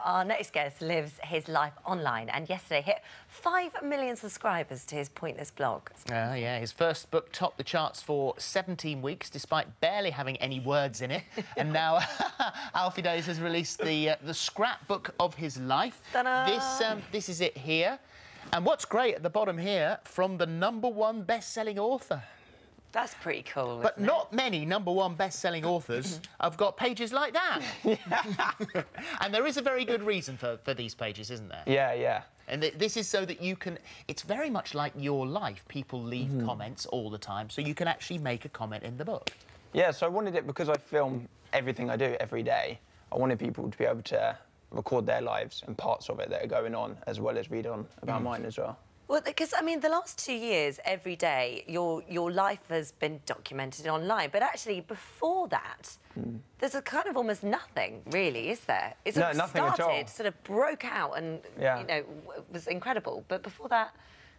Our next guest lives his life online and yesterday hit 5 million subscribers to his Pointless blog. Uh, yeah, his first book topped the charts for 17 weeks despite barely having any words in it. and now Alfie Deyes has released the, uh, the scrapbook of his life. This, um, this is it here. And what's great at the bottom here, from the number one best-selling author. That's pretty cool. But not it? many number one best-selling authors have got pages like that. and there is a very good reason for, for these pages, isn't there? Yeah, yeah. And th this is so that you can. It's very much like your life. People leave mm. comments all the time, so you can actually make a comment in the book. Yeah, so I wanted it because I film everything I do every day. I wanted people to be able to record their lives and parts of it that are going on, as well as read on about mm. mine as well. Well, because I mean, the last two years, every day, your your life has been documented online. But actually, before that, mm. there's a kind of almost nothing, really, is there? It's no, nothing started, at all. Sort of broke out, and yeah. you know, was incredible. But before that.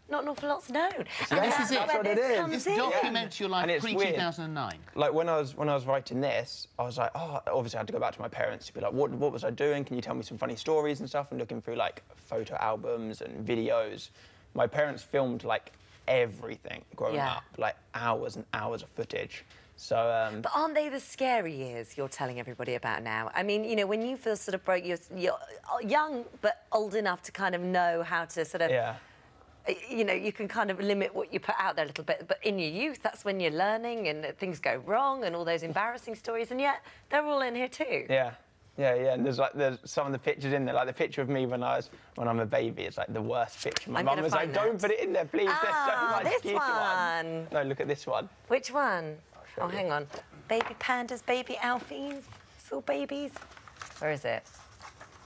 Not an awful lot's known. So this is it. That's what it is. This documents your life pre-2009. Like when I was when I was writing this, I was like, oh, obviously I had to go back to my parents to be like, what what was I doing? Can you tell me some funny stories and stuff? And looking through like photo albums and videos my parents filmed like everything growing yeah. up, like hours and hours of footage. So, um, but aren't they the scary years you're telling everybody about now? I mean, you know, when you feel sort of broke, you're, you're young but old enough to kind of know how to sort of, yeah. you know, you can kind of limit what you put out there a little bit. But in your youth, that's when you're learning and things go wrong and all those embarrassing stories. And yet, they're all in here too. Yeah. Yeah, yeah, and there's like there's some of the pictures in there, like the picture of me when I was when I'm a baby. It's like the worst picture. My mum was like, that. "Don't put it in there, please." Ah, so this one. No, look at this one. Which one? Oh, you. hang on. Baby pandas, baby Alfies, still babies. Where is it?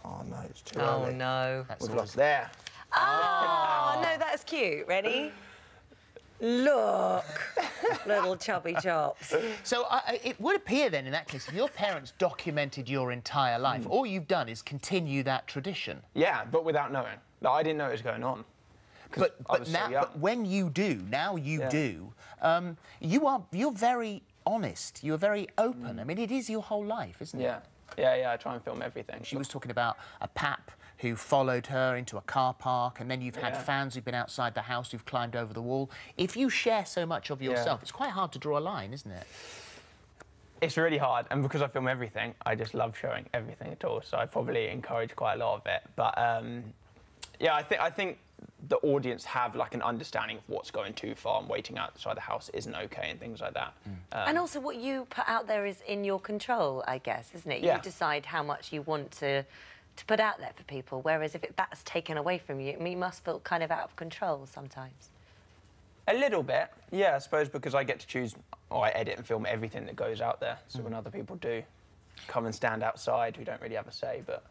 Oh no, it's too oh, early. Oh no. We've lost there. Oh, oh no, that's cute. Ready? Look, little chubby chops. So uh, it would appear then, in that case, if your parents documented your entire life, mm. all you've done is continue that tradition. Yeah, but without knowing. Like, I didn't know it was going on. But, but, now, so but when you do, now you yeah. do, um, you are you're very honest. You're very open. Mm. I mean, it is your whole life, isn't yeah. it? Yeah, yeah. Yeah, I try and film everything. She was talking about a pap who followed her into a car park, and then you've had yeah. fans who've been outside the house who've climbed over the wall. If you share so much of yourself, yeah. it's quite hard to draw a line, isn't it? It's really hard, and because I film everything, I just love showing everything at all. So I probably encourage quite a lot of it. But um, yeah, I think I think the audience have like an understanding of what's going too far and waiting outside the house isn't okay and things like that. Mm. Um, and also, what you put out there is in your control, I guess, isn't it? Yeah. You decide how much you want to to put out there for people. Whereas if it, that's taken away from you, you must feel kind of out of control sometimes. A little bit, yeah, I suppose because I get to choose, or I edit and film everything that goes out there. So mm. when other people do come and stand outside, we don't really have a say, but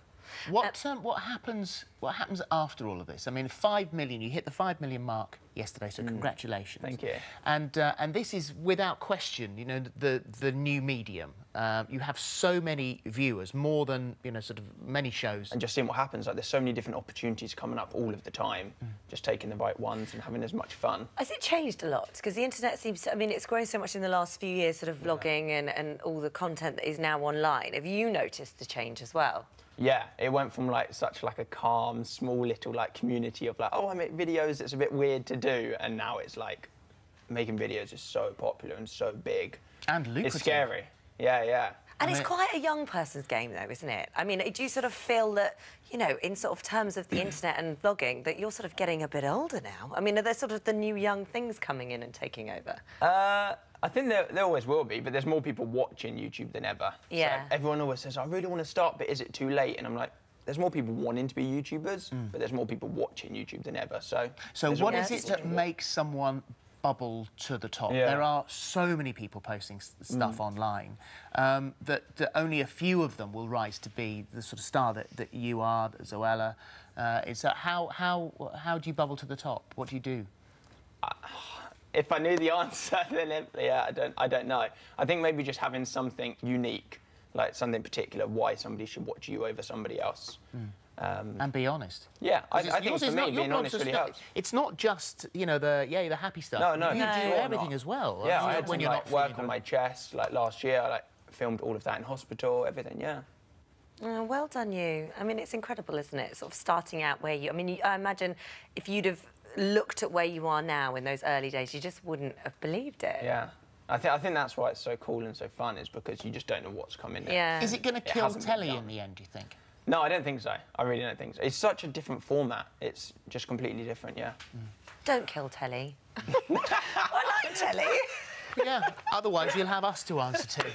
what um, what happens what happens after all of this? I mean, five million. You hit the five million mark yesterday, so mm. congratulations. Thank you. And uh, and this is without question, you know, the the new medium. Uh, you have so many viewers, more than you know, sort of many shows. And just seeing what happens. Like, there's so many different opportunities coming up all of the time. Mm. Just taking the right ones and having as much fun. Has it changed a lot? Because the internet seems. To, I mean, it's grown so much in the last few years, sort of vlogging yeah. and and all the content that is now online. Have you noticed the change as well? Yeah, it went from like such like a calm, small little like community of like, oh, I make videos. It's a bit weird to do, and now it's like making videos is so popular and so big. And lucrative. It's scary. Yeah, yeah. And I mean, it's quite a young person's game, though, isn't it? I mean, do you sort of feel that, you know, in sort of terms of the internet and vlogging, that you're sort of getting a bit older now? I mean, are there sort of the new young things coming in and taking over? Uh, I think there, there always will be, but there's more people watching YouTube than ever. Yeah. So everyone always says, I really want to start, but is it too late? And I'm like, there's more people wanting to be YouTubers, mm. but there's more people watching YouTube than ever. So, so what is it that makes someone bubble to the top? Yeah. There are so many people posting stuff mm. online um, that, that, only a few of them will rise to be the sort of star that, that you are, that Zoella. Uh, is that how how how do you bubble to the top? What do you do? Uh, if I knew the answer, then yeah, I don't, I don't know. I think maybe just having something unique, like something particular, why somebody should watch you over somebody else. Mm. Um, and be honest. Yeah, I, I think for me, not, being honest really helps. It's not just you know the yeah the happy stuff. No, no, you no, do everything as well. Yeah, I had when to, you're like, not work on my chest. Like last year, I like filmed all of that in hospital, everything. Yeah. Oh, well done, you. I mean, it's incredible, isn't it? Sort of starting out where you. I mean, you, I imagine if you'd have looked at where you are now in those early days, you just wouldn't have believed it. Yeah. I, th- I think that's why it's so cool and so fun, is because you just don't know what's coming next. Yeah. Is it going to kill telly in the end, do you think? No, I don't think so. I really don't think so. It's such a different format. It's just completely different, yeah. Don't kill telly. I like telly. yeah, otherwise you'll have us to answer to.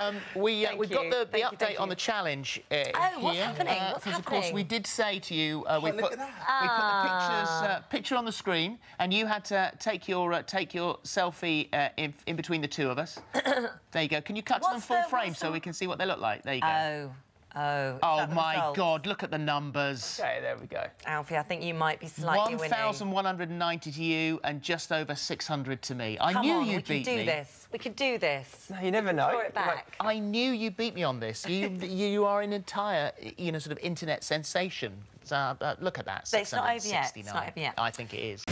Um, we uh, we've got the, the Thank you, update on you. the challenge uh, Oh, what's here. happening? uh, What's 'cause of course we did say to you, uh, we, put, at that. we put the pictures, uh, picture on the screen, and you had to take your uh, take your selfie uh, in, in between the two of us. there you go. Can you cut to them full the- frame what's so the- we can see what they look like? There you go. Oh, oh. oh my result? God! Look at the numbers. Okay, there we go. Alfie, I think you might be slightly winning. 1,190 to you and just over 600 to me. I Come knew on, you'd we can beat do me. this. We could do this. No, you never know. Throw it back. I knew you'd beat me on this. You, you, you are an entire, you know, sort of internet sensation. So uh, look at that. But it's not over yet. It's not over yet. I think it is.